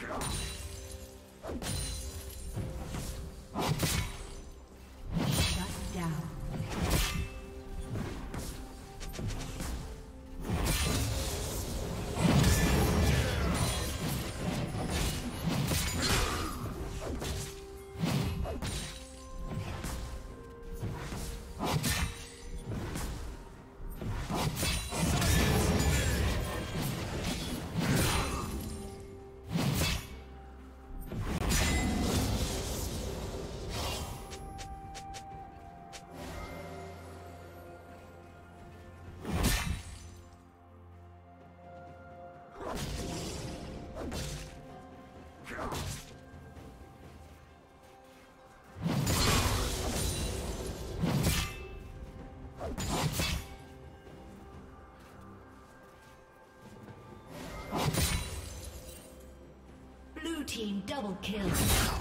Team double kill.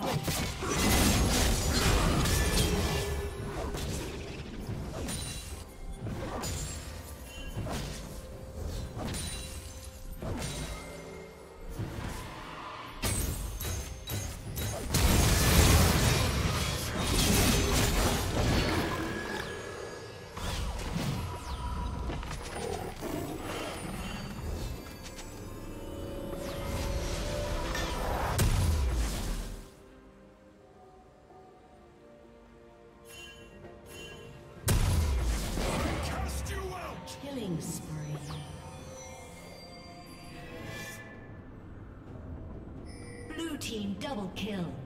Clean team double kill.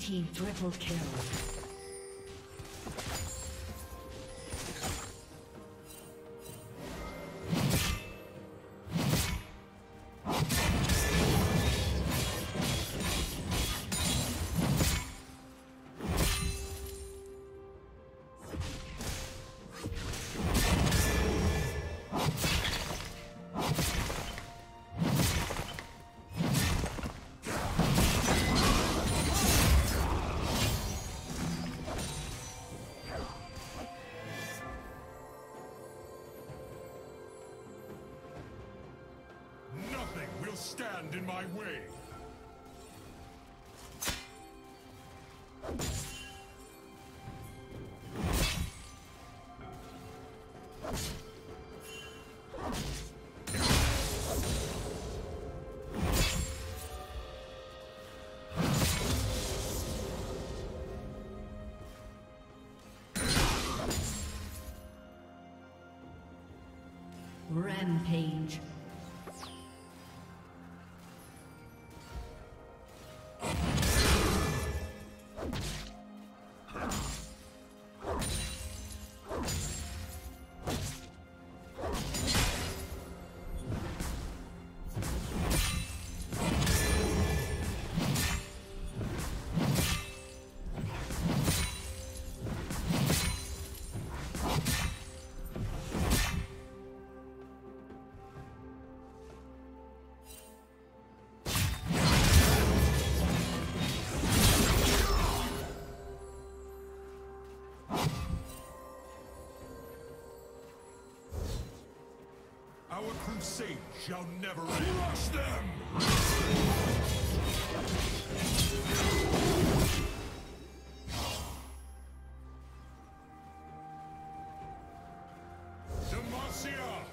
Triple kill. Stand in my way. Rampage. Crusade shall never end. Crush them! Demacia,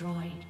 destroyed.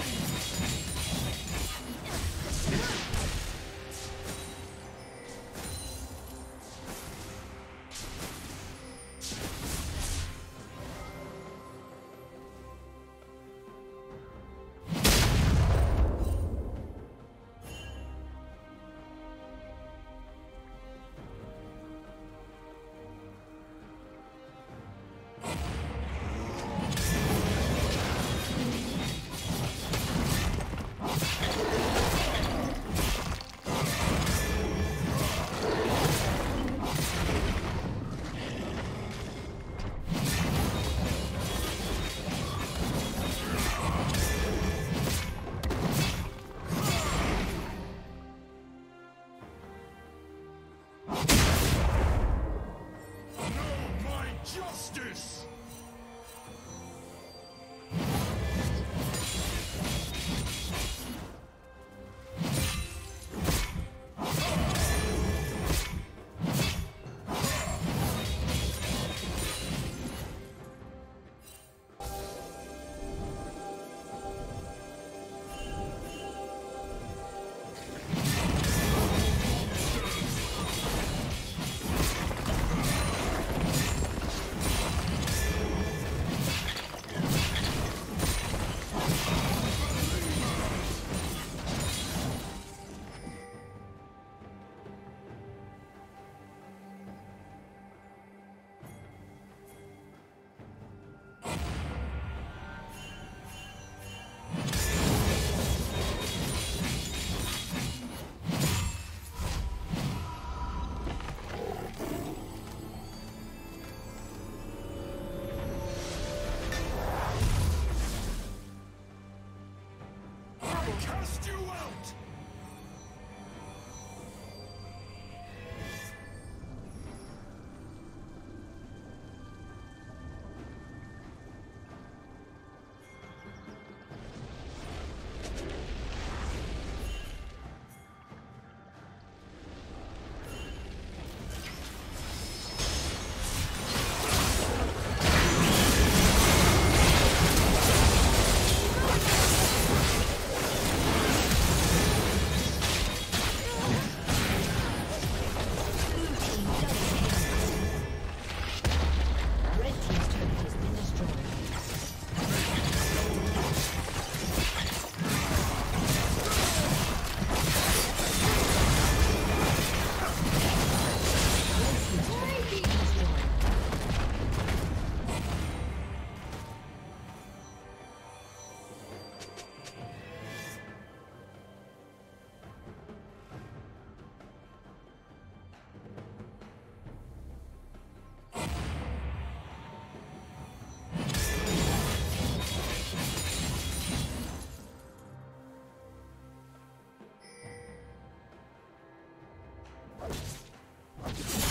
cast you out! you